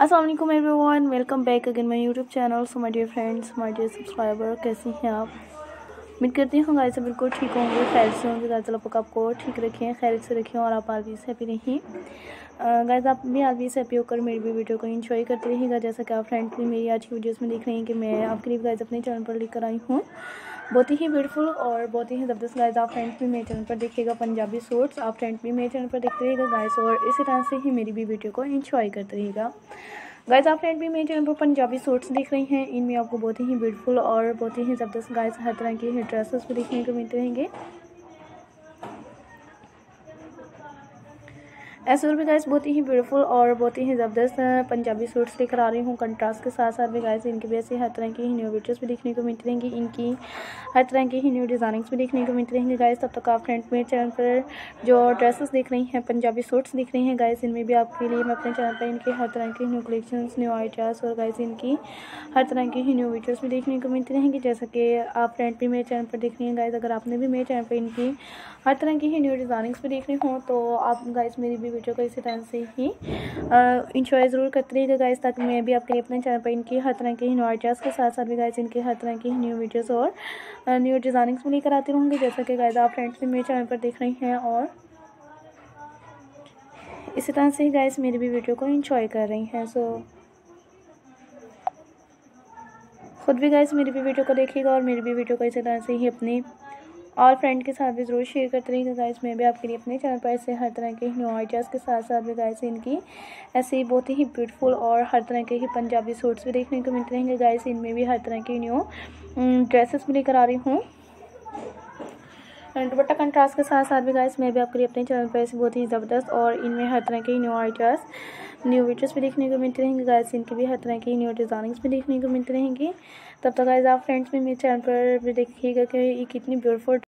Aslam everyone welcome back again my YouTube channel so my dear friends my dear subscriber कैसी हैं आप? उम्मीद करती हूँ गाइस बिल्कुल ठीक होंगे, खैर से होंगे। गाइस पक आपको ठीक रखें, खैर से रखें और आप आलवी से हैप्पी रहीं। गाइस आप भी आलवी से हैप्पी होकर मेरी भी वीडियो को इन्जॉय करते रहिएगा जैसा कि आप फ्रेंड भी मेरी आज की वीडियोज़ में देख रहे हैं कि मैं आपके लिए गाइस अपने चैनल पर लेकर आई हूँ। बहुत ही ब्यूटीफुल और बहुत ही ज़बरदस्त गाइस आप फ्रेंड्स भी मेरे चैनल पर देखिएगा, पंजाबी सूट्स आप फ्रेंड्स भी मेरे चैनल पर देखते रहिएगा गाइस और इसी तरह से ही मेरी भी वीडियो को इन्जॉय करते रहिएगा। गाइस आप फ्रेंड भी मेरे चैनल पर पंजाबी सूट्स देख रही हैं, इनमें आपको बहुत ही ब्यूटीफुल और बहुत ही ज़बरदस्त गाइस हर तरह के ड्रेसेस भी देखने को मिलते रहेंगे। ऐसे और भी गाइस बहुत ही ब्यूटीफुल और बहुत ही ज़बरदस्त पंजाबी सूट्स लेकर आ रही हूँ। कंट्रास्ट के साथ साथ भी गाइस इनकी वजह से हर तरह की ही न्यू वीडियोस भी देखने को मिलती रहेंगी। इनकी हर तरह की ही न्यू डिज़ाइनिंग्स भी देखने को मिलती रहेंगी गाइस तब तक आप फ्रेंड मेरे चैनल पर जो ड्रेसेस देख रही हैं, पंजाबी सूट्स देख रही हैं गाइस इनमें भी आपके लिए मैं अपने चैनल पर इनके हर तरह की न्यू कलेक्शन न्यू आइडियाज़ और गाइस इनकी हर तरह की ही न्यू वीडियोज़ भी देखने को मिलती रहेंगी। जैसा कि आप फ्रेंड भी मेरे चैनल पर देख रही हैं गाइज़ अगर आपने भी मेरे चैनल पर इनकी हर तरह की ही न्यू डिज़ाइनिंग्स भी देखनी हो तो आप गाइज़ मेरी भी वीडियो को इसी तरह से ही इंजॉय ज़रूर करते रहिएगा गाइस ताकि मैं भी आपके लिए अपने चैनल पर इनकी हर तरह की न्यू आइडियाज़ के साथ साथ भी गाइस इनकी हर तरह की न्यू वीडियोज़ और न्यू डिज़ाइनिंग्स भी लेकर आती रहूँगी। जैसा कि गाइस आप फ्रेंड्स भी मेरे चैनल पर देख रही हैं और इसी तरह से ही गाइस मेरी भी वीडियो को इंजॉय कर रही हैं। सो खुद भी गाइस मेरी भी वीडियो को देखिएगा और मेरी भी वीडियो को इसी तरह से ही अपनी और फ्रेंड के साथ भी ज़रूर शेयर करते रहिएगा गाइस मैं भी आपके लिए अपने चैनल पर ऐसे हर तरह के न्यू आइडियाज़ के साथ साथ भी गाइस इनकी ऐसे ही बहुत ही ब्यूटीफुल और हर तरह के ही पंजाबी सूट्स भी देखने को मिलते रहेंगे। गाइस इनमें भी हर तरह की न्यू ड्रेसेस भी लेकर आ रही हूँ। दुपट्टा कंट्रास्ट के साथ साथ भी गाइस मैं भी आपके लिए अपने चैनल पर ऐसे बहुत ही ज़बरदस्त और इनमें हर तरह के न्यू आइडियाज़ न्यू वीडियोस भी देखने को मिलते रहेंगे। गाइस इनकी भी हर तरह की न्यू डिज़ाइनिंग्स भी देखने को मिलती रहेंगी। तब तक गाइस आप फ्रेंड्स भी मेरे चैनल पर भी देखिएगा कि ये कितनी ब्यूटीफुल